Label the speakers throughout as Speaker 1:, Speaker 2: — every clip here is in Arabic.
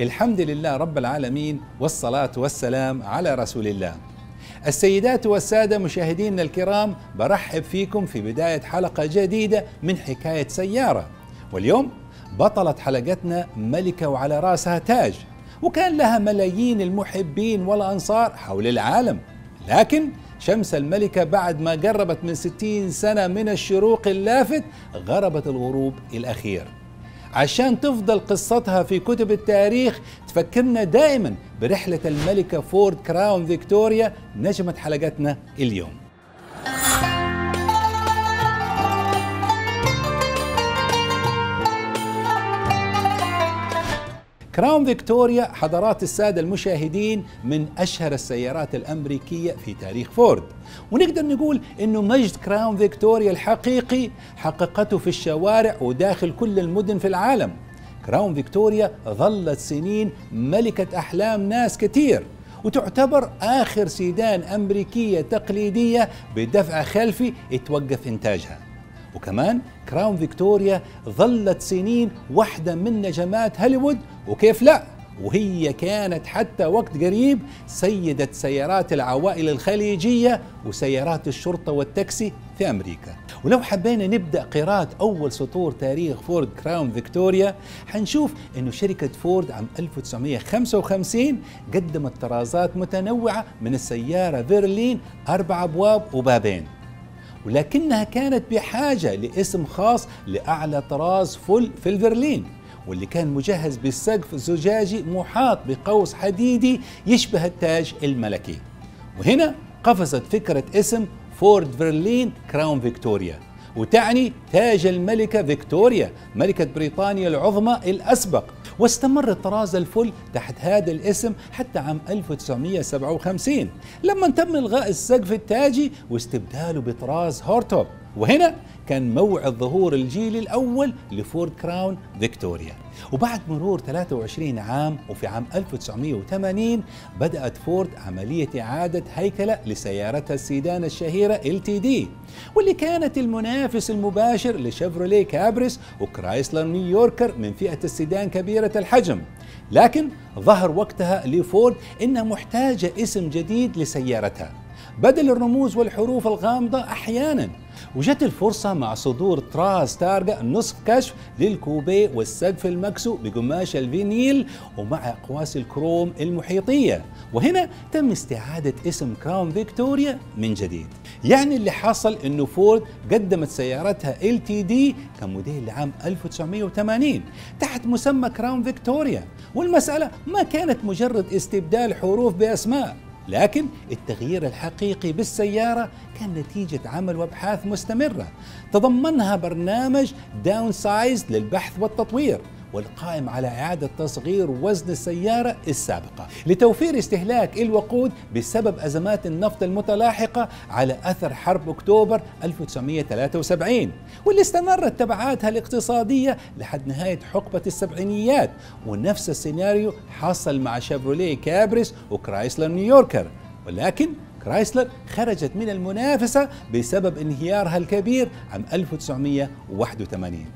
Speaker 1: الحمد لله رب العالمين والصلاة والسلام على رسول الله. السيدات والسادة مشاهدينا الكرام برحب فيكم في بداية حلقة جديدة من حكاية سيارة. واليوم بطلة حلقتنا ملكة وعلى رأسها تاج وكان لها ملايين المحبين والأنصار حول العالم. لكن شمس الملكة بعد ما قربت من ستين سنة من الشروق اللافت غربت الغروب الأخير. عشان تفضل قصتها في كتب التاريخ تفكرنا دائما برحلة الملكة فورد كراون فيكتوريا نجمة حلقتنا اليوم. كراون فيكتوريا حضرات السادة المشاهدين من أشهر السيارات الأمريكية في تاريخ فورد. ونقدر نقول أنه مجد كراون فيكتوريا الحقيقي حققته في الشوارع وداخل كل المدن في العالم. كراون فيكتوريا ظلت سنين ملكة أحلام ناس كثير وتعتبر آخر سيدان أمريكية تقليدية بدفع خلفي يتوقف إنتاجها. وكمان كراون فيكتوريا ظلت سنين واحدة من نجمات هوليوود وكيف لا؟ وهي كانت حتى وقت قريب سيدة سيارات العوائل الخليجية وسيارات الشرطة والتاكسي في أمريكا. ولو حبينا نبدأ قراءة أول سطور تاريخ فورد كراون فيكتوريا حنشوف أنه شركة فورد عام 1955 قدمت طرازات متنوعة من السيارة فيرلين أربع أبواب وبابين. ولكنها كانت بحاجة لاسم خاص لأعلى طراز full في الفيرلين واللي كان مجهز بالسقف زجاجي محاط بقوس حديدي يشبه التاج الملكي. وهنا قفزت فكرة اسم فورد فيرلين كراون فيكتوريا. وتعني تاج الملكة فيكتوريا ملكة بريطانيا العظمى الأسبق. واستمر طراز ال full تحت هذا الاسم حتى عام 1957 لما تم إلغاء السقف التاجي واستبداله بطراز hardtop وهنا كان موعد ظهور الجيل الأول لفورد كراون فيكتوريا. وبعد مرور 23 عام وفي عام 1980 بدأت فورد عملية إعادة هيكلة لسيارتها السيدان الشهيرة LTD واللي كانت المنافس المباشر لشيفروليه كابريس وكرايسلر نيويوركر من فئة السيدان كبيرة الحجم. لكن ظهر وقتها لفورد إنها محتاجة اسم جديد لسيارتها. بدل الرموز والحروف الغامضة أحيانا وجت الفرصة مع صدور طراز تارجا نصف كشف للكوبيه والسقف المكسو بقماش الفينيل ومع أقواس الكروم المحيطية. وهنا تم استعادة اسم كراون فيكتوريا من جديد. يعني اللي حصل إنه فورد قدمت سيارتها LTD كموديل لعام 1980 تحت مسمى كراون فيكتوريا. والمسألة ما كانت مجرد استبدال حروف بأسماء لكن التغيير الحقيقي بالسيارة كان نتيجة عمل وأبحاث مستمرة تضمنها برنامج downsize للبحث والتطوير. والقائم على إعادة تصغير وزن السيارة السابقة لتوفير استهلاك الوقود بسبب أزمات النفط المتلاحقة على أثر حرب أكتوبر 1973 واللي استمرت تبعاتها الاقتصادية لحد نهاية حقبة السبعينيات ونفس السيناريو حصل مع شيفروليه كابريس وكرايسلر نيويوركر. ولكن كرايسلر خرجت من المنافسة بسبب انهيارها الكبير عام 1981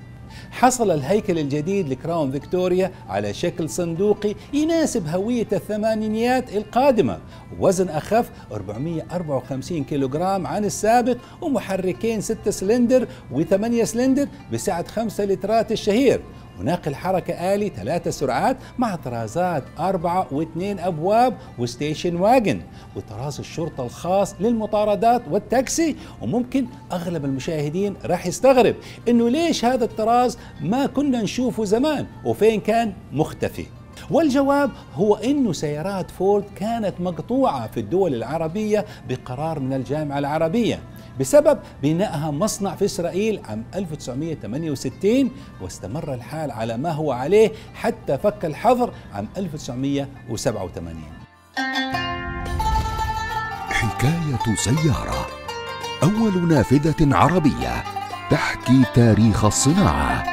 Speaker 1: حصل الهيكل الجديد لكراون فيكتوريا على شكل صندوقي يناسب هوية الثمانينيات القادمة. وزن أخف 454 كيلوغرام عن السابق ومحركين 6 سلندر و8 سلندر بسعة 5 لترات الشهير. وناقل حركة آلي ثلاثة سرعات مع طرازات أربعة واثنين أبواب و station wagon وطراز الشرطة الخاص للمطاردات والتاكسي. وممكن أغلب المشاهدين راح يستغرب إنه ليش هذا الطراز ما كنا نشوفه زمان وفين كان مختفي. والجواب هو إنه سيارات فورد كانت مقطوعة في الدول العربية بقرار من الجامعة العربية. بسبب بنائها مصنع في إسرائيل عام 1968 واستمر الحال على ما هو عليه حتى فك الحظر عام 1987
Speaker 2: حكاية سيارة. أول نافذة عربية. تحكي تاريخ الصناعة.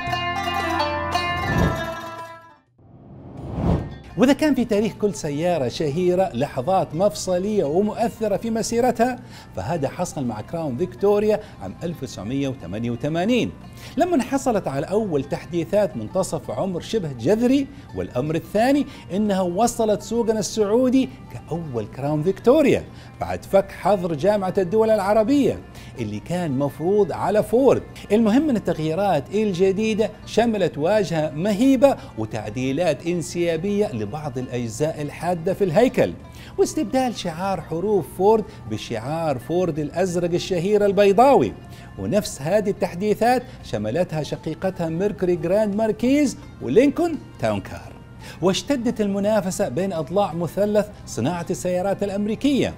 Speaker 1: وإذا كان في تاريخ كل سيارة شهيرة لحظات مفصلية ومؤثرة في مسيرتها فهذا حصل مع كراون فيكتوريا عام 1988 لما حصلت على أول تحديثات منتصف عمر شبه جذري والأمر الثاني أنها وصلت سوقنا السعودي كأول كراون فيكتوريا بعد فك حظر جامعة الدول العربية. اللي كان مفروض على فورد. المهم أن التغييرات الجديدة شملت واجهة مهيبة وتعديلات انسيابية لبعض الأجزاء الحادة في الهيكل. واستبدال شعار حروف فورد بشعار فورد الأزرق الشهير البيضاوي. ونفس هذه التحديثات شملتها شقيقتها ميركوري جراند ماركيز ولينكولن تاون كار واشتدت المنافسة بين أضلاع مثلث صناعة السيارات الأمريكية.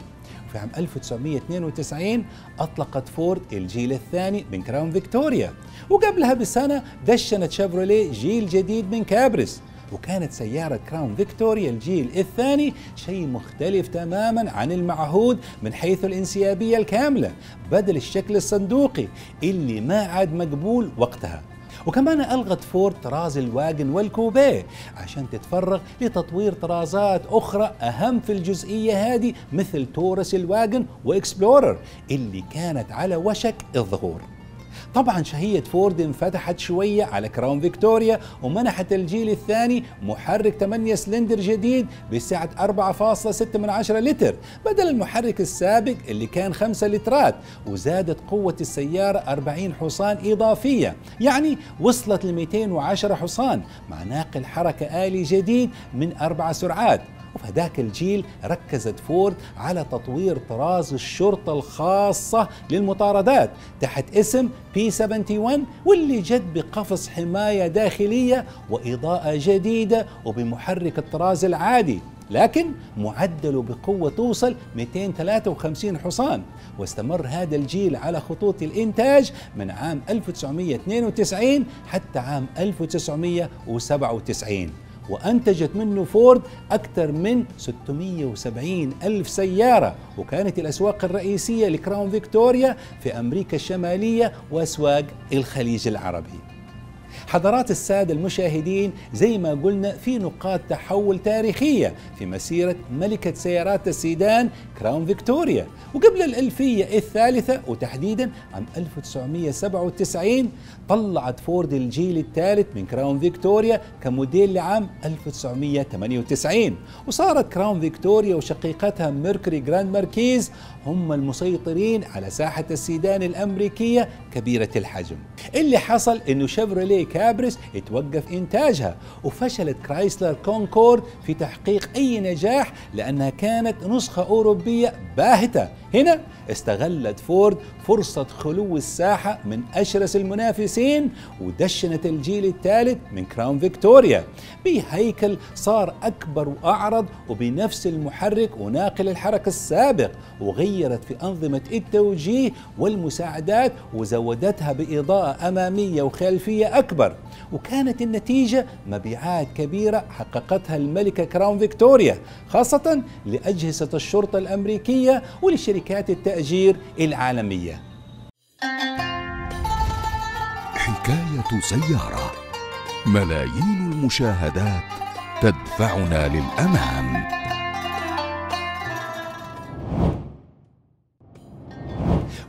Speaker 1: في عام 1992 أطلقت فورد الجيل الثاني من كراون فيكتوريا. وقبلها بسنة دشنت شيفروليه جيل جديد من كابريس. وكانت سيارة كراون فيكتوريا الجيل الثاني شيء مختلف تماما عن المعهود من حيث الانسيابية الكاملة بدل الشكل الصندوقي اللي ما عاد مقبول وقتها. وكمان ألغت فورد طراز ال wagon والكوبيه عشان تتفرغ لتطوير طرازات أخرى أهم في الجزئية هذه مثل تورس ال wagon وإكسبلورر اللي كانت على وشك الظهور. طبعا شهية فورد انفتحت شوية على كراون فيكتوريا ومنحت الجيل الثاني محرك 8 سلندر جديد بسعة 4.6 من عشرة لتر بدل المحرك السابق اللي كان 5 لترات وزادت قوة السيارة 40 حصان إضافية. يعني وصلت ل 210 حصان مع ناقل حركة آلي جديد من أربع سرعات. وفي ذاك الجيل ركزت فورد على تطوير طراز الشرطة الخاصة للمطاردات تحت اسم بي 71 واللي جد بقفص حماية داخلية وإضاءة جديدة وبمحرك الطراز العادي لكن معدله بقوة توصل 253 حصان. واستمر هذا الجيل على خطوط الإنتاج من عام 1992 حتى عام 1997 وأنتجت منه فورد أكثر من 670 ألف سيارة وكانت الأسواق الرئيسية لكراون فيكتوريا في أمريكا الشمالية وأسواق الخليج العربي. حضرات السادة المشاهدين زي ما قلنا في نقاط تحول تاريخية في مسيرة ملكة سيارات السيدان كراون فيكتوريا. وقبل الألفية الثالثة وتحديدا عام 1997 طلعت فورد الجيل الثالث من كراون فيكتوريا كموديل لعام 1998 وصارت كراون فيكتوريا وشقيقتها ميركوري جراند ماركيز هم المسيطرين على ساحة السيدان الأمريكية كبيرة الحجم. اللي حصل أنه شيفروليه كابريس يتوقف إنتاجها وفشلت كرايسلر كونكورد في تحقيق أي نجاح لأنها كانت نسخة أوروبية باهتة. هنا استغلت فورد فرصة خلو الساحة من أشرس المنافسين ودشنت الجيل الثالث من كراون فيكتوريا. بهيكل صار أكبر وأعرض وبنفس المحرك وناقل الحركة السابق وغيرت في أنظمة التوجيه والمساعدات وزودتها بإضاءة أمامية وخلفية أكبر. وكانت النتيجة مبيعات كبيرة حققتها الملكة كراون فيكتوريا خاصة لأجهزة الشرطة الأمريكية ولشركات التأجير العالمية.
Speaker 2: حكاية سيارة. ملايين المشاهدات تدفعنا للأمام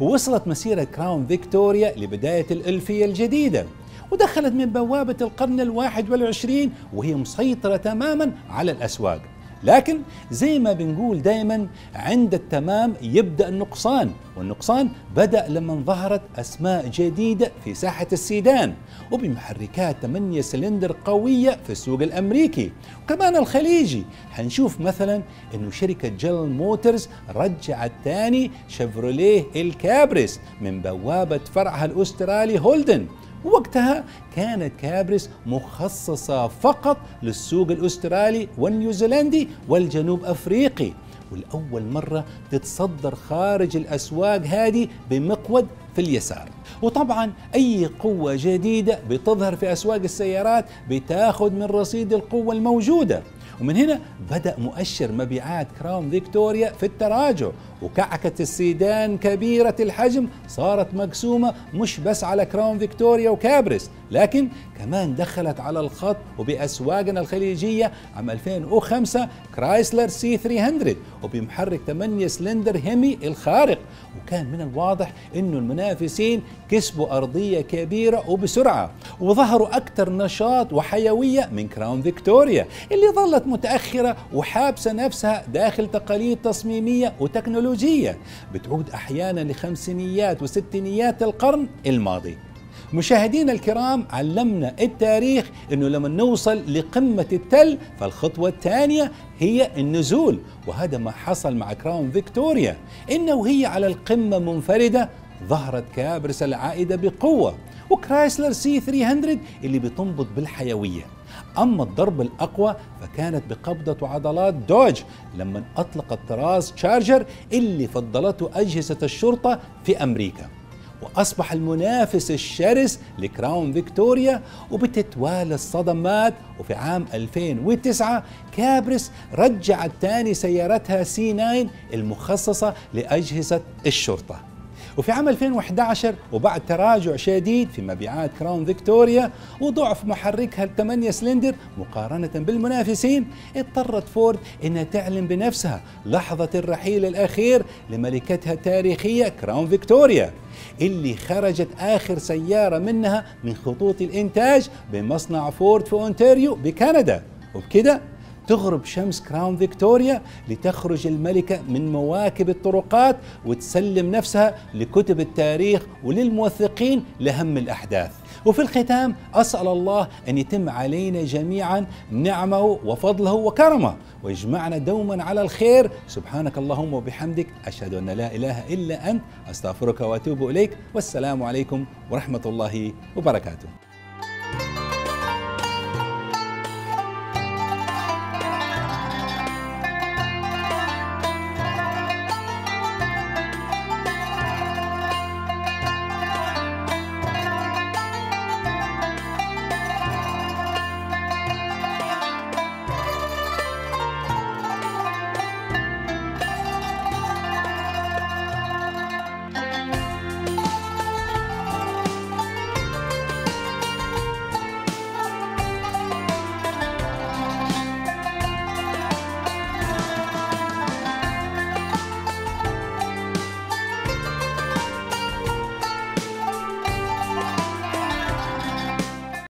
Speaker 1: وصلت مسيرة كراون فيكتوريا لبداية الألفية الجديدة. ودخلت من بوابة القرن الواحد والعشرين وهي مسيطرة تماما على الأسواق. لكن زي ما بنقول دائما عند التمام يبدأ النقصان والنقصان بدأ لما ظهرت أسماء جديدة في ساحة السيدان وبمحركات 8 سلندر قوية في السوق الأمريكي. وكمان الخليجي حنشوف مثلا إنه شركة جنرال موتورز رجعت ثاني شيفروليه الكابريس من بوابة فرعها الأسترالي هولدن. وقتها كانت كابريس مخصصة فقط للسوق الأسترالي والنيوزيلندي والجنوب أفريقي. ولأول مرة تتصدر خارج الأسواق هذه بمقود في اليسار. وطبعا أي قوة جديدة بتظهر في أسواق السيارات بتاخذ من رصيد القوة الموجودة. ومن هنا بدأ مؤشر مبيعات كراون فيكتوريا في التراجع. وكعكة السيدان كبيرة الحجم صارت مقسومة مش بس على كراون فيكتوريا وكابرس لكن كمان دخلت على الخط وبأسواقنا الخليجية عام 2005 كرايسلر سي 300 وبمحرك 8 سلندر هيمي الخارق. وكان من الواضح إنه المنافسين كسبوا أرضية كبيرة وبسرعة وظهروا أكثر نشاط وحيوية من كراون فيكتوريا اللي ظلت متأخرة وحابسة نفسها داخل تقاليد تصميمية وتكنولوجية بتعود أحيانا لخمسينيات وستينيات القرن الماضي. مشاهدينا الكرام علمنا التاريخ إنه لما نوصل لقمة التل فالخطوة الثانية هي النزول. وهذا ما حصل مع كراون فيكتوريا. إنه وهي على القمة منفردة ظهرت كابرس العائدة بقوة. وكرايسلر سي 300 اللي بتنبض بالحيوية. أما الضرب الأقوى فكانت بقبضة وعضلات دوج. لما أطلقت طراز تشارجر اللي فضلته أجهزة الشرطة في أمريكا. وأصبح المنافس الشرس لكراون فيكتوريا وبتتوالى الصدمات. وفي عام 2009 كابرس رجعت تاني سيارتها سي 9 المخصصة لأجهزة الشرطة. وفي عام 2011 وبعد تراجع شديد في مبيعات كراون فيكتوريا وضعف محركها الثمانية سلندر مقارنة بالمنافسين اضطرت فورد إنها تعلن بنفسها لحظة الرحيل الأخير لملكتها التاريخية كراون فيكتوريا اللي خرجت آخر سيارة منها من خطوط الإنتاج بمصنع فورد في أونتاريو بكندا. وبكده تغرب شمس كراون فيكتوريا لتخرج الملكة من مواكب الطرقات وتسلم نفسها لكتب التاريخ وللموثقين لهم الأحداث. وفي الختام أسأل الله أن يتم علينا جميعا نعمه وفضله وكرمه ويجمعنا دوما على الخير. سبحانك اللهم وبحمدك أشهد أن لا إله إلا أنت أستغفرك وأتوب إليك والسلام عليكم ورحمة الله وبركاته.